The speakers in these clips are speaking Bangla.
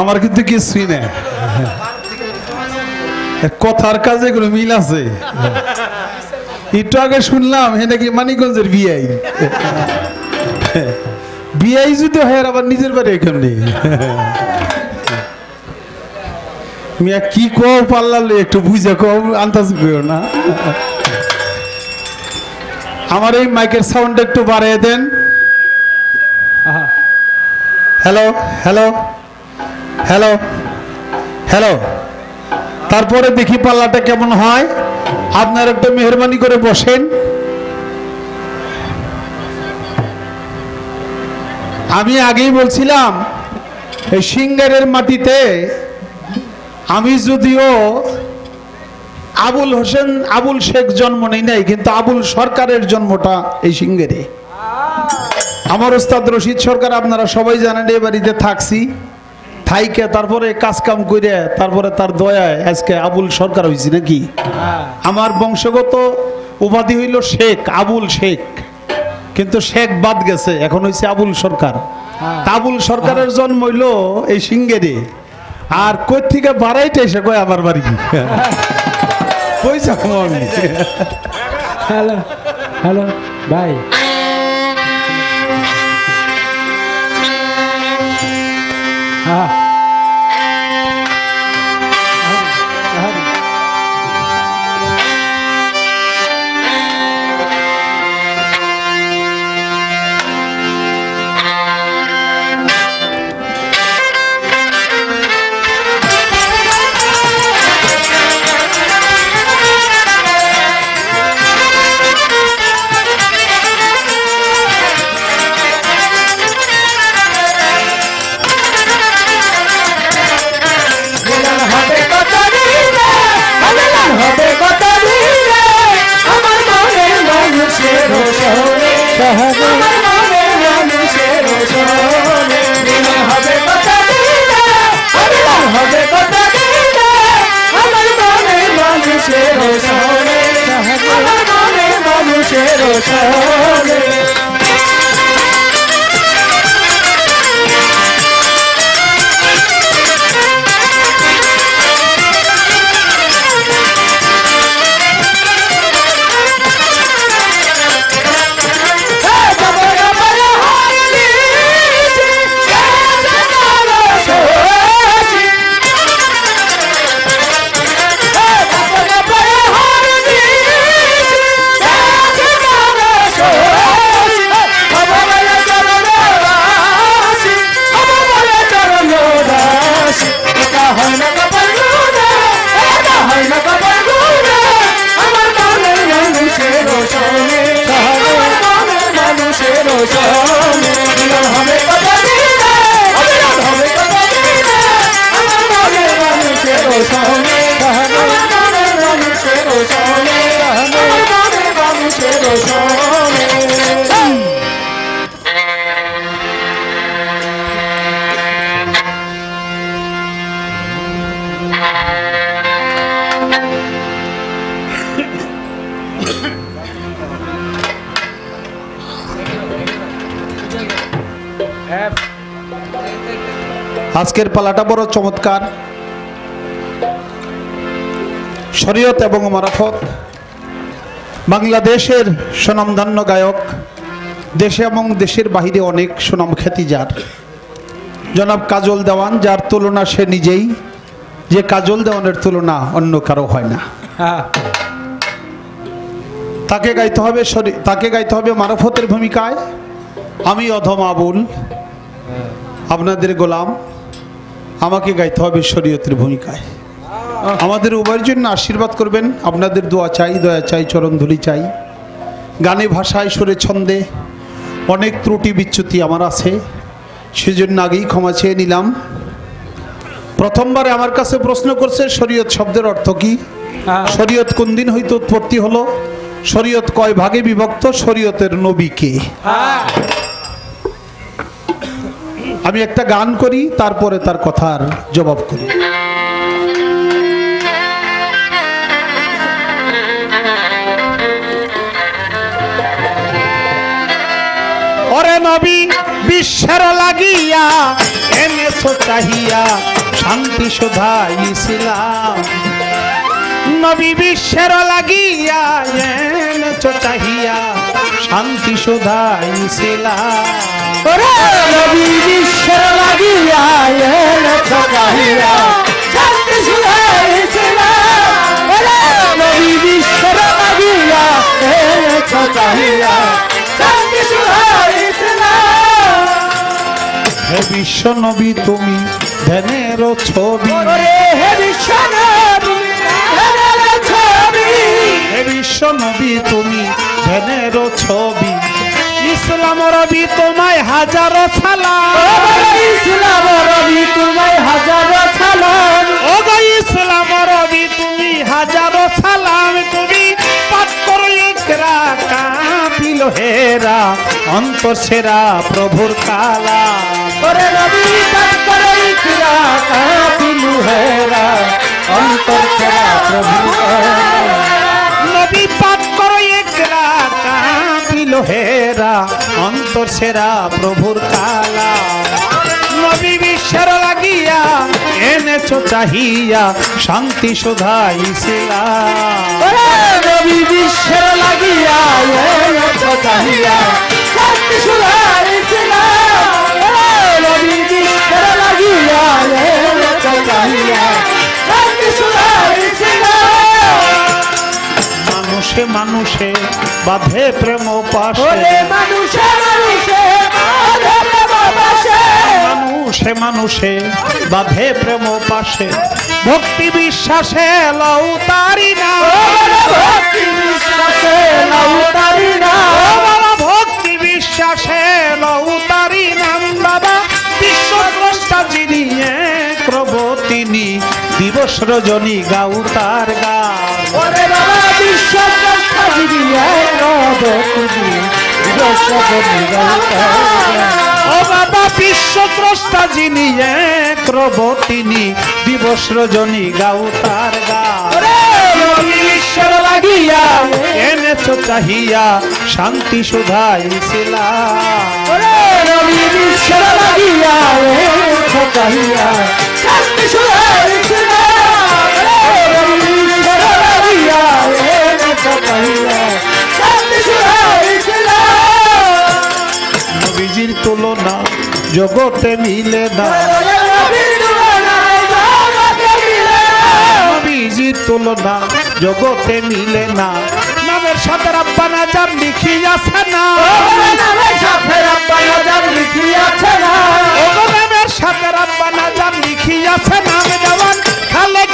আমার কিন্তু কিছুই না কথার কাজে কোনো মিল আছে? একটু আগে শুনলাম হে নাকি মানিকগঞ্জের বিআই। বিআই যদি হয় আবার নিজের বাড়ি এখানে মিয়া, কি কও পাল্লালে একটু বুঝে কও, আন্দাজ করো না। আমার এই মাইকের সাউন্ড একটু বাড়িয়ে দেন। হ্যালো হ্যালো হ্যালো হ্যালো তারপরে দেখি পাল্লাটা কেমন হয়। আপনার একটু মেহরবানি করে বসেন। আমি আগেই বলছিলাম, এই সিঙ্গারের মাটিতে আমি যদিও আবুল হোসেন, আবুল শেখ জন্ম নেই নাই, কিন্তু আবুল সরকারের জন্মটা এই সিঙ্গারে। আমার ওস্তাদ রশিদ সরকার, আপনারা সবাই জানেন, এ বাড়িতে থাকছি। থাইকে তারপরে কাজ কাম করে তারপরে তার দয়ায় আজকে আবুল সরকার হয়েছি নাকি? হ্যাঁ, আমার বংশগত উপাধি হইল শেখ আবুল শেখ। কিন্তু শেখ বাদ গেছে এখন হয়েছে আবুল সরকার। আবুল সরকারের জন্ম হইল এই সিঙ্গেরে। আর কই থেকে বাড়াইতে এসে কয় আমার বাড়ি? কই যাব আমি? হ্যালো হ্যালো ভাই। হ্যাঁ। আজকের পালাটা বড় চমৎকার। শরীয়ত এবং মারাফত, বাংলাদেশের সুনামধান্য গায়ক, দেশে এবং দেশের বাহিরে অনেক সুনাম খ্যাতি যার জনাব কাজল দেওয়ান, যার তুলনা সে নিজেই, যে কাজল দেওয়ানের তুলনা অন্য কারও হয় না। তাকে গাইতে হবে তাকে গাইতে হবে মারফতের ভূমিকায়, আমি অধম আবুল, আপনাদের গোলাম। আমাকে গাইতে হবে শরীয়তের ভূমিকায়। আমাদের উভয়ের জন্য আশীর্বাদ করবেন। আপনাদের দোয়া চাই, দয়া চাই, চরণ ধুলি চাই। গানে, ভাষায়, সুরে, ছন্দে অনেক ত্রুটি, বিচ্যুতি আমার আছে। সেজন্য আগেই ক্ষমা চেয়ে নিলাম। প্রথমবারে আমার কাছে প্রশ্ন করছে, শরীয়ত শব্দের অর্থ কি। শরীয়ত কোন দিন হইতে উৎপত্তি হলো? শরীয়ত কয় ভাগে বিভক্ত? শরীয়তের নবী কে? হ্যাঁ আমি একটা গান করি, তারপরে তার কথার জবাব করি। বিশ্বের লাগিয়া এনেছো চাহিয়া, শান্তি সুধা ইসলাম নবী বিশ্বের লাগিয়া এনেছো চাহিয়া শান্তি ওরে নবী বিশ্বের লাগিয়া এনেছো চাহিয়া শান্তি সুধাইছিলাম ওরে নবী বিশ্বের লাগিয়া এনেছো চাহিয়া শান্তি সুধাইছিলাম হে বিশ্ব নবী তুমি ধ্যানের ছবি। হাজারো সালাম ইসলাম রবি তোমায় হাজারো সালাম ও গো ইসলাম রবি তুমি হাজারো সালাম তুমি পাঠ করো একরা কাঁপিল হেরা অন্তর সেরা প্রভুর কালা। ওরে নবী তৎপর ইকরা কাপিলু হেরা অন্তর ছেড়া প্রভু নবী হেরা, অন্তর সেরা প্রভুর কালা। নবী বিশ্বের লাগিয়া, এনেছো চাহিয়া, শান্তি ওরে নবী বিশ্বের লাগিয়া, এনেছো চাহিয়া, শান্তি সুধাইছিলাম ওরে নবী বিশ্বের লাগিয়া, এনেছো চাহিয়া মানুষে মানুষে বাধে প্রেম পাশে। মানুষে মানুষে মানুষে মানুষে বাধে প্রেম পাশে। ভক্তি বিশ্বাসে লও তারি না। ভক্তি বিশ্বাসে লাউতারি না। ভক্তি বিশ্বাসে লও তারি নাম বাবা বিশ্ব স্রষ্টা যিনি ক্রব তিনি দিবস রজনী গাউ ও বাবা বিশ্ব স্রষ্টা যিনি এক রব তিনি দিবস রজনী গাউ তার ঈশ্বর লাগিয়া এনেছো চাহিয়া শান্তি সুধাইছিলাম ওরে! নবী লাগিয়া এনেছো চাহিয়া শান্তি সুধাইছিল জগতে মিলে না। নবীজির তুলনা জগতে মিলে না। নামের সাথে রাব্বানা যার লিখিয়াছে না। ওরে নামে সাফের আব্বানা লিখিয়াছে না নামের সাথে রাব্বানা যার লিখিয়াছে নাম জওয়ান খালে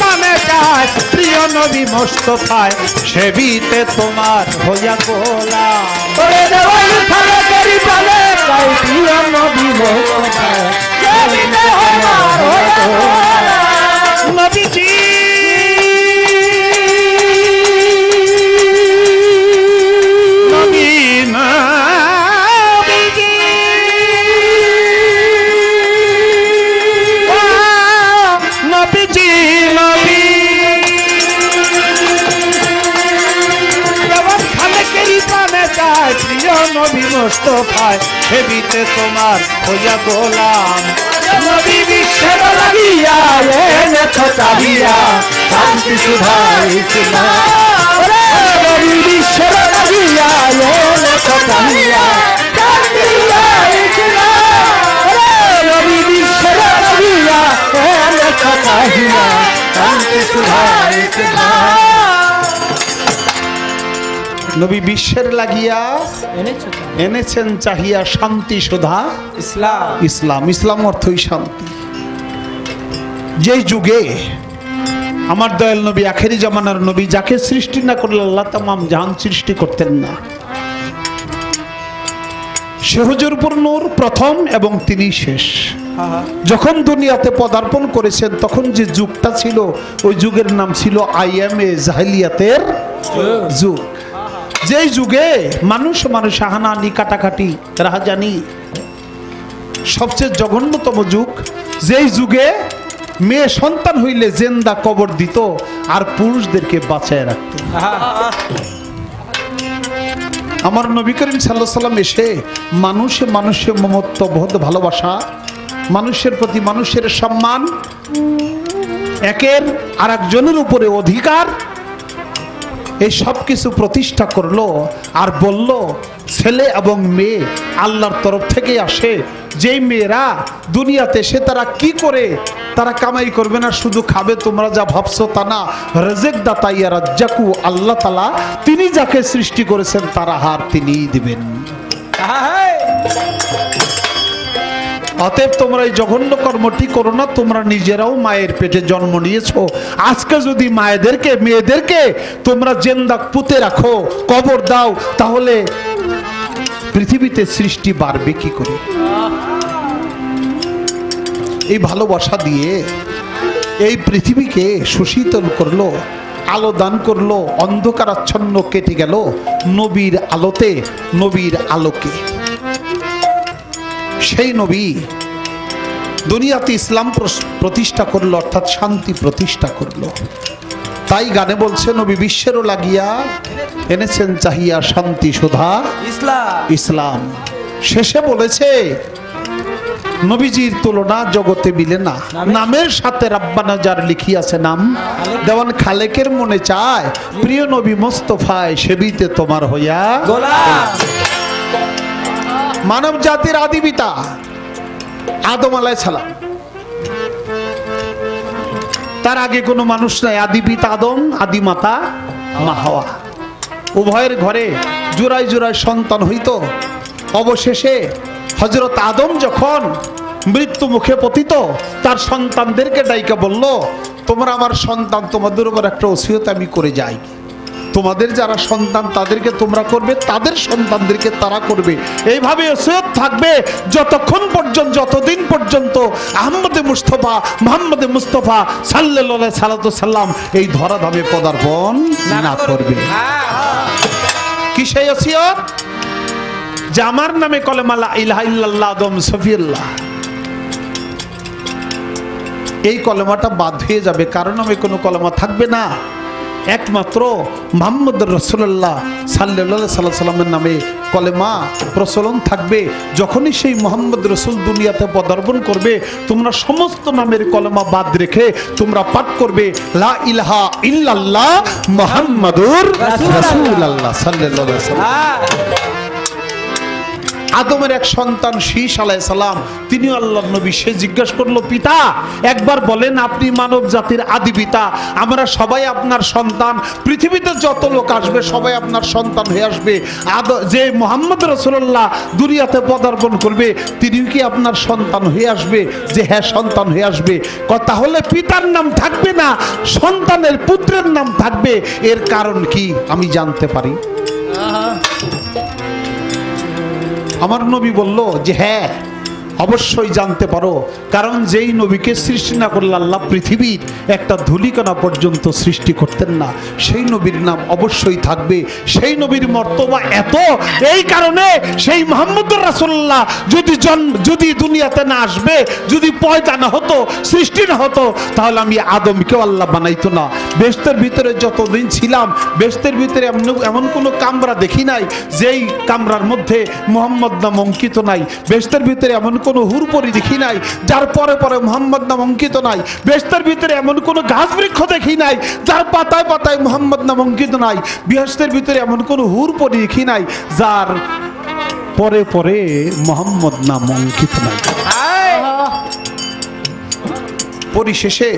পানে যায় প্রিয় নবী মোস্তফায় সেবিতে তোমার হইয়া গোলাম। ওরে দেওয়াল খালে করি পালে তাই প্রিয় নবী মোস্তফা জমিতে আমার হইয়া সেবিতে তোমার হইয়া গোলাম। নবী বিশ্বের লাগিয়া এনেছো চাহিয়া শান্তি সুধাইছিল ওরে! নবী বিশ্বের লাগিয়া এনেছো চাহিয়া শান্তি সুধাইছিল নবী বিশ্বের লাগিয়া এনেছো চাহিয়া শান্তি সুধাইছিল নবী বিশ্বের লাগিয়া এনেছেন চাহিয়া শান্তি সুধা। ইসলাম। ইসলাম ইসলাম অর্থই শান্তি। যেই যুগে আমার দয়াল নবী আখেরি জামানার নবী যাকে সৃষ্টি না করলে আল্লাহ তামাম জাহান সৃষ্টি করতেন না। সে হুজুরপুর নূর প্রথম এবং তিনি শেষ। যখন দুনিয়াতে পদার্পণ করেছেন তখন যে যুগটা ছিল ওই যুগের নাম ছিল আইএমএ জাহিলিয়াতের যুগ। যেই যুগে মানুষ মানুষ হানাহানি কাটাকাটি, রাহাজানি, সবচেয়ে জঘন্যতম যুগ, যেই যুগে মেয়ে সন্তান হইলে জেন্দা কবর দিত আর পুরুষদেরকে বাঁচায় রাখত। আমার নবী করিম সাল্লাহ সাল্লাম এসে মানুষে মানুষে মমত্ব বহুত ভালোবাসা, মানুষের প্রতি মানুষের সম্মান, একের আর একজনের উপরে অধিকার এই সব কিছু প্রতিষ্ঠা করল আর বলল, ছেলে এবং মেয়ে আল্লাহর তরফ থেকে আসে। যেই মেয়েরা দুনিয়াতে সে তারা কি করে? তারা কামাই করবে না, শুধু খাবে, তোমরা যা ভাবছ তা না। রেজেক দাতা ইয়া রাজ্জাকু আল্লাহ তালা তিনি যাকে সৃষ্টি করেছেন তারা হার তিনিই দিবেন। অতএব তোমরা এই জঘন্য কর্মটি করো না, তোমরা নিজেরাও মায়ের পেটে জন্ম নিয়েছো। আজকে যদি মায়েদেরকে, মেয়েদেরকে তোমরা জেন্দা পুঁতে রাখো, কবর দাও, তাহলে পৃথিবীতে সৃষ্টি বাড়বে কি করে? এই ভালোবাসা দিয়ে এই পৃথিবীকে সুশীতল করল, আলো দান করল, অন্ধকারাচ্ছন্ন কেটে গেল নবীর আলোতে, নবীর আলোকে। সেই নবী দুনিয়াতে ইসলাম প্রতিষ্ঠা করল অর্থাৎ শান্তি প্রতিষ্ঠা করল। তাই গানে বলছে নবী বিশ্বেরও লাগিয়া এনেছেন চাহিয়া শান্তি সুধা ইসলাম। ইসলাম। শেষে বলেছে নবীজির তুলনা জগতে মিলে না। নামের সাথে রাব্বানা যার লিখিয়াছে নাম দেওয়ান খালেকের মনে চায় প্রিয় নবী মোস্তফায় সেবিতে তোমার হইয়া গোলাম। মানব জাতির আদি পিতা আদম আলাই সালাম। তার আগে কোনো মানুষ নাই আদি পিতা আদম আদি মাতা মা হাওয়া। উভয়ের ঘরে জোড়ায় জোড়ায় সন্তান হইত। অবশেষে হজরত আদম যখন মৃত্যু মুখে পতিত, তার সন্তানদেরকে ডাইকা বলল, তোমরা আমার সন্তান, তোমাদের উপর একটা ওসিয়ত আমি করে যাই। তোমাদের যারা সন্তান তাদেরকে তোমরা করবে, তাদের সন্তানদেরকে তারা করবে। এইভাবে ওসিয়ত থাকবে যতক্ষণ পর্যন্ত, যতদিন পর্যন্ত আহমদে মুস্তফা, মোহাম্মদে মুস্তফা সাল্লাহ সাল্লাম এই ধরাধামে পদার্পণ না করবে। কি সেই ওসিয়ত যে আমার নামে কলেমালা ইলাহা আদম সফিউল্লাহ। এই কলেমাটা বাদ হয়ে যাবে কারণ আমি কোনো কলেমা থাকবে না। একমাত্র মোহাম্মদ রসুল্লাহ সাল্লা সাল্লাহ সাল্লামের নামে কলেমা প্রচলন থাকবে। যখনই সেই মোহাম্মদ রসুল দুনিয়াতে পদার্পণ করবে, তোমরা সমস্ত নামের কলেমা বাদ রেখে তোমরা পাঠ করবে, লা ইলাহা ইল্লাল্লাহ মোহাম্মদুর রসুল্লাহ সাল্লাহ সাল্লাম। আদমের এক সন্তান শীষ আলাই সালাম তিনি আল্লাহ নবী। সে জিজ্ঞাসা করল, পিতা, একবার বলেন আপনি মানব জাতির আদি পিতা, আমরা সবাই আপনার সন্তান, পৃথিবীতে যত লোক আসবে সবাই আপনার সন্তান হয়ে আসবে। আদ, যে মোহাম্মদ রসুল্লাহ দুনিয়াতে পদার্পণ করবে তিনি কি আপনার সন্তান হয়ে আসবে? যে হ্যাঁ সন্তান হয়ে আসবে। তাহলে পিতার নাম থাকবে না, সন্তানের পুত্রের নাম থাকবে। এর কারণ কি আমি জানতে পারি? আমার নবী বলল যে হ্যাঁ অবশ্যই জানতে পারো। কারণ যেই নবীকে সৃষ্টি না করলে আল্লাহ পৃথিবীর একটা ধুলিকণা পর্যন্ত সৃষ্টি করতেন না। সেই নবীর নাম অবশ্যই থাকবে। সেই নবীর মর্তবা এত। এই কারণে সেই মোহাম্মদুর রাসুল্লাহ যদি জন্ম যদি দুনিয়াতে না আসবে, যদি পয়দা না হতো, সৃষ্টি না হতো, তাহলে আমি আদমকেও আল্লাহ বানাইতো না। বেস্তের ভিতরে যতদিন ছিলাম বেস্তের ভিতরে এমন এমন কোনো কামরা দেখি নাই, যেই কামরার মধ্যে মোহাম্মদ নাম অঙ্কিত নাই। বেস্তের ভিতরে এমন কোনো হুরপরি দেখি নাই যার পরে পরে মোহাম্মদ নাম অঙ্কিত নাই। বেস্তের ভিতরে এমন কোনো গাছ বৃক্ষ দেখি নাই যার পাতায় পাতায় মোহাম্মদ নাম অঙ্কিত নাই। বৃহস্তের ভিতরে এমন কোনো হুরপরি দেখি নাই যার পরে পরে মোহাম্মদ নাম অঙ্কিত নাই। পরিশেষে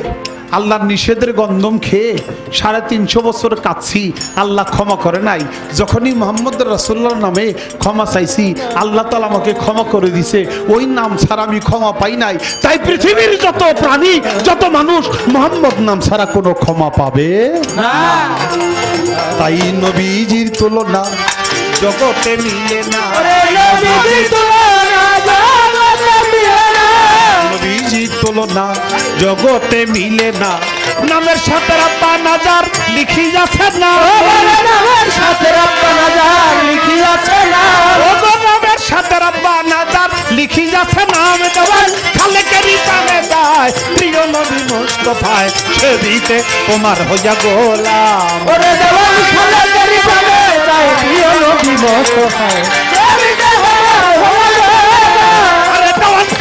আল্লাহর নিষেধের গন্ধম খেয়ে সাড়ে তিনশো বছর কাচ্ছি আল্লাহ ক্ষমা করে নাই। যখনই মোহাম্মদ রাসুল্লাহর নামে ক্ষমা চাইছি আল্লাহ তালা আমাকে ক্ষমা করে দিছে। ওই নাম ছাড়া আমি ক্ষমা পাই নাই। তাই পৃথিবীর যত প্রাণী যত মানুষ মোহাম্মদ নাম ছাড়া কোনো ক্ষমা পাবে তাই নবীজির তুলনা জগতে মিলে না। নবীজির তুলনা জগতে মিলে না। নামের সাথে রাব্বা নাজার লিখি যাচ্ছে না। নামের সাথে নাজার লিখিয়াছে না। নামের সাথে নাজার লিখি যাচ্ছে নাম দেওয়ার কানে যায় প্রিয় নবী মুস্তফায় সেদিতে তোমার হইয়া গোলাম। ওরে দেওয়ান তাই প্রিয় নবী মোস্তফায়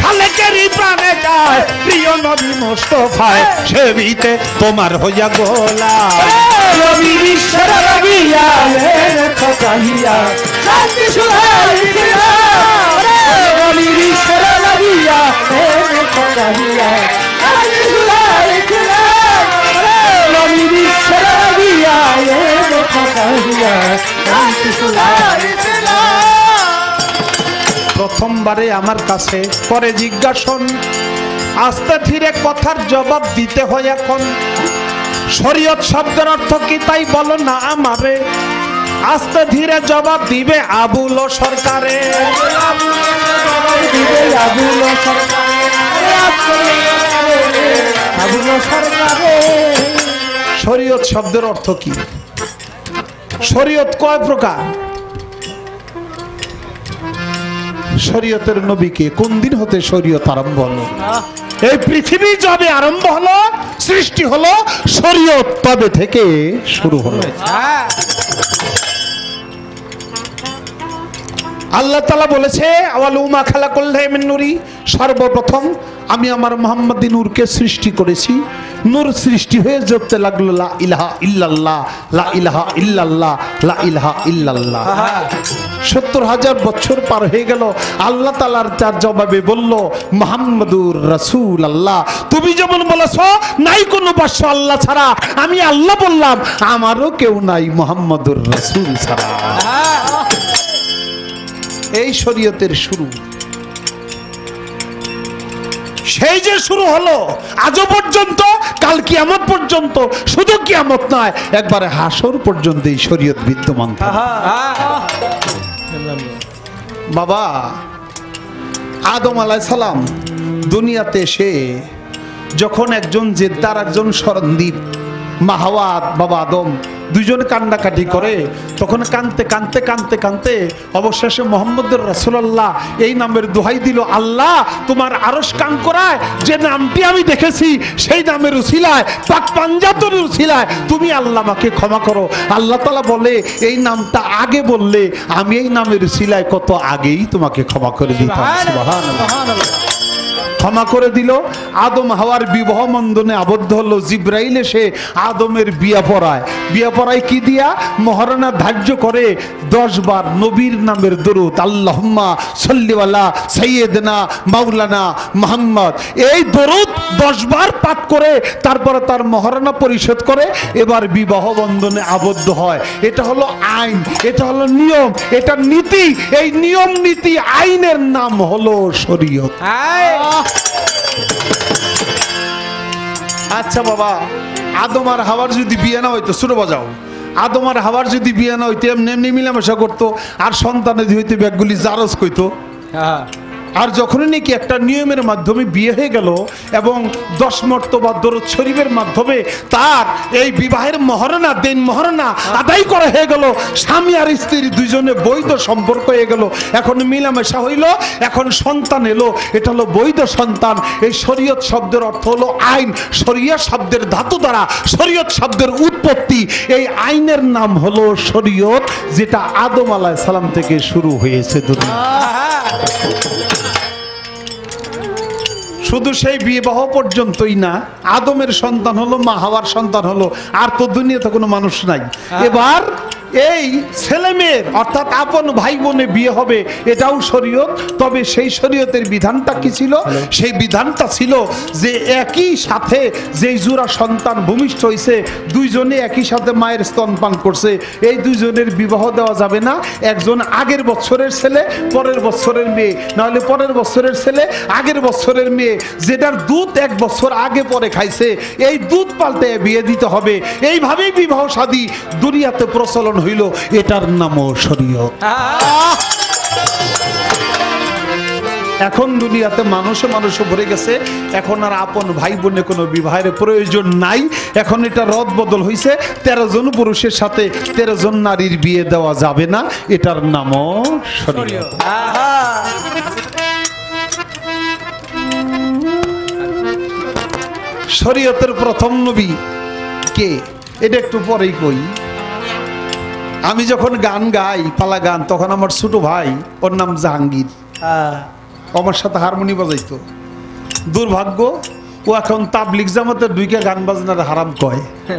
আরে দেওয়ান খালে কেরি প্রাণে গোলায় প্রিয় নবী মোস্তফায় সেবিতে তোমার হইয়া গোলায়। রবি বিশ্বের শান্তি রবি বিশ্বের লাগিয়া লেখো কাহিয়া শান্তি সুধাইছিলা রবি বিশ্বের লাগিয়া লেখো কাহিয়া শান্তি সুধাইছিলা প্রথমবারে আমার কাছে করে জিজ্ঞাসন, আস্তে ধীরে কথার জবাব দিতে হয় এখন। শরীয়ত শব্দের অর্থ কি তাই বলো না আমারে। আস্তে ধীরে জবাব দিবে আবুল সরকারে। শরীয়ত শব্দের অর্থ কি? শরীয়ত কয় প্রকার? শরীয়তের নবীকে কোন দিন হতে শরীয়ত আরম্ভ হলো? এই পৃথিবী যবে আরম্ভ হলো, সৃষ্টি হলো, শরীয়ত তবে থেকে শুরু হলো। আল্লাহ তালা বলেছে আওয়ালুমা খালা করলে নুরি, সর্বপ্রথম আমি আমার মোহাম্মদী নূরকে সৃষ্টি করেছি। নূর সৃষ্টি হয়ে জপতে লাগল লা ইলাহা ইল্লাল্লাহ লা ইলাহা ইল্লাল্লাহ লা ইলাহা ইল্লাল্লাহ। সত্তর হাজার বছর পার হয়ে গেল আল্লাহ তালার তার জবাবে বলল মোহাম্মদুর রসুল আল্লাহ তুমি যেমন বলেছ নাই কোনো বাস্য আল্লাহ ছাড়া। আমি আল্লাহ বললাম আমারও কেউ নাই মোহাম্মদুর রসুল ছাড়া। এই শরীয়তের শুরু। সেই যে শুরু হলো আজও পর্যন্ত কাল কিয়ামত পর্যন্ত শুধু কিয়ামত নয় একবারে হাসর পর্যন্ত এই শরীয়ত বিদ্যমান। বাবা আদম আলাই সালাম দুনিয়াতে এসে যখন একজন জেদ্দার একজন সরন্দীপ মাহাওয়াত বাবা আদম দুজন কান্নাকাটি করে। তখন কানতে কানতে কানতে কানতে অবশেষে মোহাম্মদুর রাসুলাল্লাহ এই নামের দোহাই দিল আল্লাহ তোমার আরস কান করায় যে নামটি আমি দেখেছি সেই নামের উসিলায় পাক পাঞ্জাতর উসিলায় তুমি আল্লাহ আমাকে ক্ষমা করো। আল্লাহ তালা বলে এই নামটা আগে বললে আমি এই নামের উসিলায় কত আগেই তোমাকে ক্ষমা করে দিতাম। সুবহানাল্লাহ। ক্ষমা করে দিল। আদম হাওয়ার বিবাহ বন্ধনে আবদ্ধ হলো। জিব্রাইল এসে আদমের বিয়া পড়ায়। বিয়া পড়ায় কি দিয়া? মহারণা ধার্য করে দশ বার নবীর নামের দরুদ আল্লাহম্মা সল্লিওয়ালা সৈয়দনা মাওলানা মোহাম্মদ। এই দরুদ দশ বার পাঠ করে তারপরে তার মহারণা পরিশোধ করে এবার বিবাহ বন্ধনে আবদ্ধ হয়। এটা হলো আইন এটা হলো নিয়ম এটা নীতি। এই নিয়ম নীতি আইনের নাম হলো শরীয়ত। আচ্ছা বাবা, আদম আর হাওয়ার যদি বিয়ে না হইতো শুরু বাজাও। আদম আর হাওয়ার যদি বিয়ে না হইতো, এমনি এমনি মিলামেশা করতো, আর সন্তানের হইতে, ব্যাগগুলি জারজ কইতো। আর যখনই নাকি একটা নিয়মের মাধ্যমে বিয়ে হয়ে গেল এবং দশ মর্তবা শরীফের মাধ্যমে তার এই বিবাহের মহারণা, দেন মহারণা আদায় করা হয়ে গেল, স্বামী আর স্ত্রী দুইজনে বৈধ সম্পর্ক হয়ে গেল। এখন মিলামেশা হইল, এখন সন্তান এলো, এটা হলো বৈধ সন্তান। এই শরীয়ত শব্দের অর্থ হলো আইন, শরিয়া শব্দের ধাতু দ্বারা, শরীয়ত শব্দের উৎপত্তি। এই আইনের নাম হলো শরীয়ত যেটা আদম আলাহ সালাম থেকে শুরু হয়েছে দুনিয়া। শুধু সেই বিবাহ পর্যন্তই না আদমের সন্তান হলো মা হাওয়ার সন্তান হলো আর তো দুনিয়াতে কোনো মানুষ নাই। এবার এই ছেলে মেয়ের অর্থাৎ আপন ভাই বোনে বিয়ে হবে এটাও শরীয়ত তবে সেই শরীয়তের বিধানটা কি ছিল? সেই বিধানটা ছিল যে একই সাথে যেই জোড়া সন্তান ভূমিষ্ঠ হয়েছে দুইজনে একই সাথে মায়ের স্তনপান করছে। এই দুইজনের বিবাহ দেওয়া যাবে না। একজন আগের বছরের ছেলে পরের বছরের মেয়ে। নাহলে পরের বছরের ছেলে আগের বছরের মেয়ে। যেটার দুধ এক বছর আগে পরে খাইছে, এই দুধ পাল্টে বিয়ে দিতে হবে। এইভাবেই বিবাহ শাদী দুনিয়াতে প্রচলন হইল, এটার নামও শরীয়ত। এখন দুনিয়াতে মানুষে মানুষে ভরে গেছে, এখন আর আপন ভাই বোনে কোনো বিবাহের প্রয়োজন নাই, এখন এটা রদ বদল হয়েছে তেরো জন পুরুষের সাথে তেরো জন নারীর বিয়ে দেওয়া যাবে না, এটার নামও শরীয়ত। শরীয়তের প্রথম নবী কে? এটা একটু পরেই কই। আমি যখন গান গাই পালা গান তখন আমার ছোট ভাই ওর নাম জাহাঙ্গীর। আমার সাথে হারমোনি বাজাইতো। দুর্ভাগ্য ও এখন তাবলিক জামাতে দুইকে গান বাজনার হারাম কয়।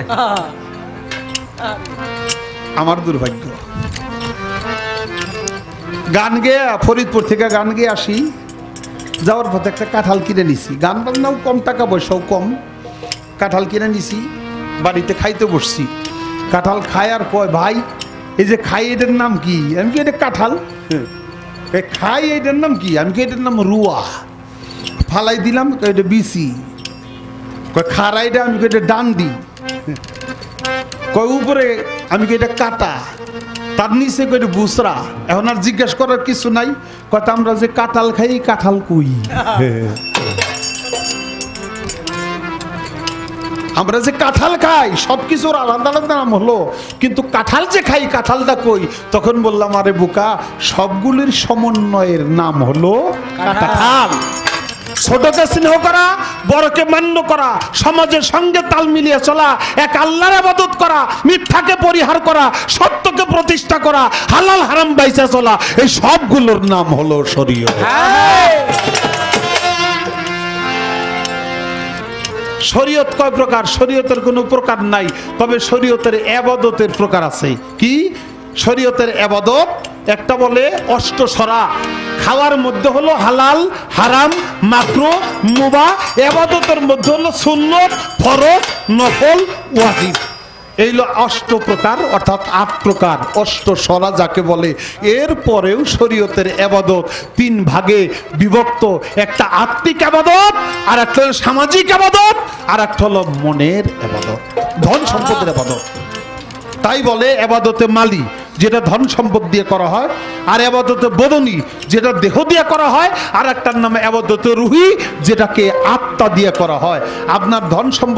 আমার দুর্ভাগ্য। গান গেয়ে ফরিদপুর থেকে গান গেয়ে আসি যাওয়ার পথে একটা কাঁঠাল কিনে নিছি। গান বাজনাও কম টাকা পয়সাও কম। কাঁঠাল কিনে নিছি বাড়িতে খাইতে বসছি। কাঁঠাল খায় আর কয় ভাই এই যে খাই এটার নাম কি? আমি কি এটা কাঁঠাল? খাই এটার নাম কি? আমি কি এটার নাম রুয়া? ফালাই দিলাম এটা বিসি কয় খারাইটা আমি এটা ডান্ডি? কয় উপরে আমি কি এটা কাটা? তার নিচে কই বুসরা? এখন আর জিজ্ঞেস করার কিছু নাই। কথা আমরা যে কাঁঠাল খাই কাঁঠাল কুই? আমরা যে কাঁঠাল খাই সব কিছুর আলাদা আলাদা নাম হলো। কিন্তু কাঁঠাল যে খাই কাঁঠালটা কই? তখন বললাম আরে বোকা সবগুলির সমন্বয়ের নাম হলো কাঁঠাল। ছোটকে স্নেহ করা বড়কে মান্য করা সমাজের সঙ্গে তাল মিলিয়ে চলা এক আল্লাহর আবাদত করা মিথ্যাকে পরিহার করা সত্যকে প্রতিষ্ঠা করা হালাল হারাম বাইসা চলা এই সবগুলোর নাম হলো শরীয় শরীয়ত কয় প্রকার? শরীয়তের কোনো প্রকার নাই, তবে শরীয়তের এবাদতের প্রকার আছে। কি? শরীয়তের এবাদত, একটা বলে অষ্টসরা। খাওয়ার মধ্যে হলো হালাল, হারাম, মাকরো, মুবা। এবাদতের মধ্যে হলো সুন্নত, ফরজ, নফল, ওয়াজিব। এই হলো অষ্ট প্রকার, অর্থাৎ আট প্রকার। অষ্ট সরা যাকে বলে, এর পরেও শরীয়তের এবাদত তিন ভাগে বিভক্ত। একটা আত্মিক আবাদত আর একটা হলো সামাজিক আবাদত আর একটা হলো মনের আবাদত ধন সম্পদের আবাদত তাই বলে এবাদতে মালি, যেটা ধন সম্পদ দিয়ে করা হয়, আর এবাদতে বদনী, যেটা দেহ দিয়ে করা হয় আর একটার নামে এবাদতে রুহি, যেটাকে আত্মা দিয়ে করা হয়। আপনার ধন সম্পদ